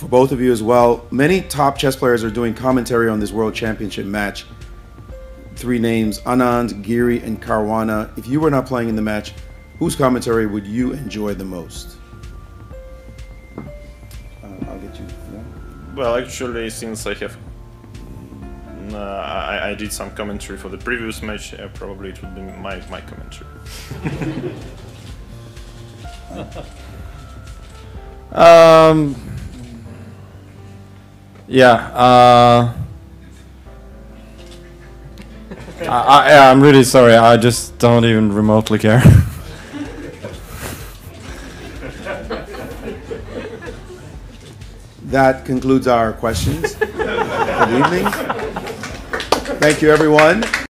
for both of you as well. Many top chess players are doing commentary on this World Championship match. Three names Anand, Giri, and Caruana. If you were not playing in the match, whose commentary would you enjoy the most? Uh, I'll get you. Yeah. Well, actually, since I have, uh, I, I did some commentary for the previous match. Uh, probably it would be my my commentary. Um. Yeah. Uh, I, I, I'm really sorry. I just don't even remotely care. That concludes our questions. Good evening. Thank you, everyone.